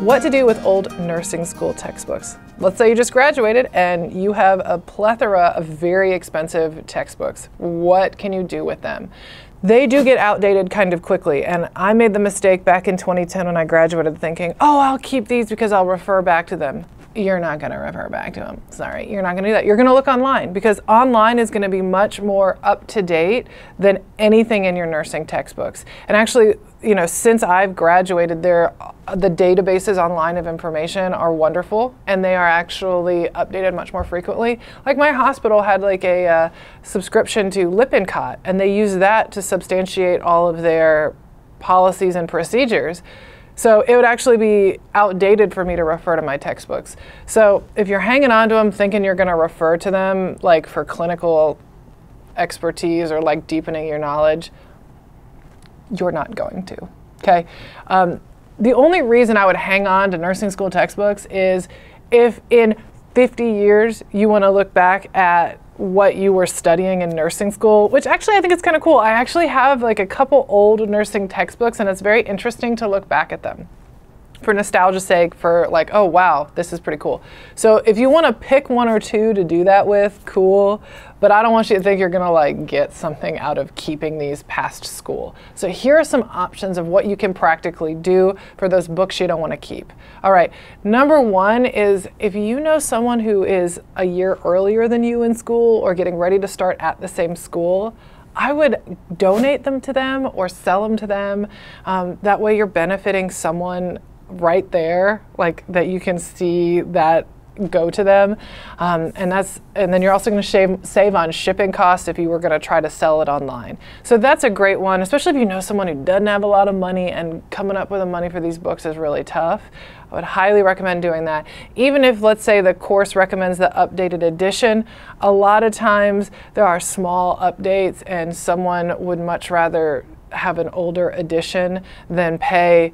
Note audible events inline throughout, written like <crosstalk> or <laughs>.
What to do with old nursing school textbooks. Let's say you just graduated and you have a plethora of very expensive textbooks. What can you do with them? They do get outdated kind of quickly, and I made the mistake back in 2010 when I graduated thinking, oh, I'll keep these because I'll refer back to them you're not going to refer back to them. Sorry, you're not going to do that. You're going to look online because online is going to be much more up to date than anything in your nursing textbooks. And actually, you know, since I've graduated, there the databases online of information are wonderful, and they are actually updated much more frequently. Like my hospital had like a uh, subscription to Lippincott, and they use that to substantiate all of their policies and procedures. So it would actually be outdated for me to refer to my textbooks. So if you're hanging on to them thinking you're going to refer to them like for clinical expertise or like deepening your knowledge, you're not going to. Okay. Um, the only reason I would hang on to nursing school textbooks is if in 50 years you want to look back at what you were studying in nursing school, which actually I think it's kind of cool. I actually have like a couple old nursing textbooks and it's very interesting to look back at them for nostalgia's sake for like oh wow this is pretty cool. So if you want to pick one or two to do that with cool but i don't want you to think you're to like get something out of keeping these past school. So here are some options of what you can practically do for those books you don't want to keep. All right number one is if you know someone who is a year earlier than you in school or getting ready to start at the same school I would donate them to them or sell them to them. Um, that way, you're benefiting someone right there, like that you can see that go to them. Um, and that's and then you're also going to save on shipping costs if you were going to try to sell it online. So that's a great one, especially if you know someone who doesn't have a lot of money and coming up with the money for these books is really tough. I would highly recommend doing that. Even if, let's say, the course recommends the updated edition, a lot of times there are small updates and someone would much rather have an older edition than pay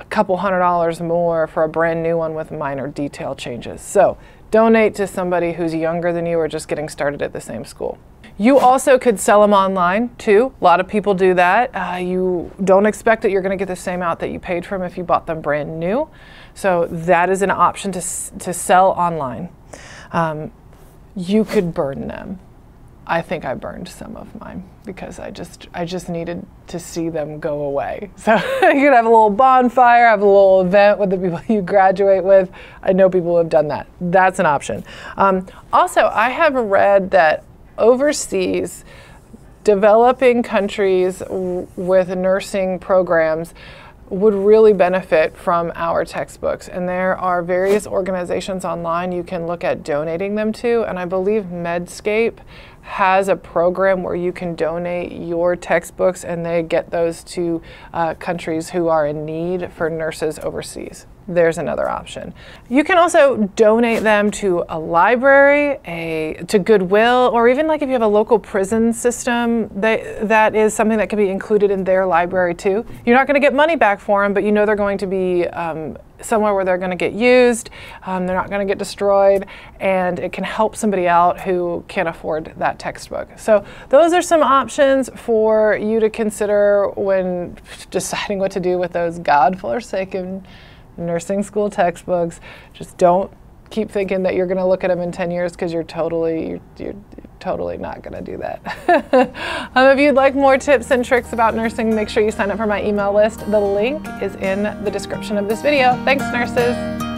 a couple hundred dollars more for a brand new one with minor detail changes. So donate to somebody who's younger than you or just getting started at the same school. You also could sell them online too. A lot of people do that. Uh, you don't expect that you're going to get the same out that you paid for them if you bought them brand new. So that is an option to, to sell online. Um, you could burn them. I think I burned some of mine because I just I just needed to see them go away. <laughs> So you could have a little bonfire, have a little event with the people you graduate with. I know people have done that. That's an option. Um, also, I have read that overseas, developing countries with nursing programs would really benefit from our textbooks. And there are various organizations online you can look at donating them to. And I believe Medscape has a program where you can donate your textbooks and they get those to uh, countries who are in need for nurses overseas there's another option. You can also donate them to a library, a to Goodwill, or even like if you have a local prison system, that, that is something that can be included in their library too. You're not going to get money back for them, but you know they're going to be um, somewhere where they're going to get used, um, they're not going to get destroyed, and it can help somebody out who can't afford that textbook. So those are some options for you to consider when <laughs> deciding what to do with those God-forsaken nursing school textbooks. Just don't keep thinking that you're going to look at them in 10 years because you're totally you're, you're, totally not going to do that. <laughs> um, if you'd like more tips and tricks about nursing, make sure you sign up for my email list. The link is in the description of this video. Thanks, nurses.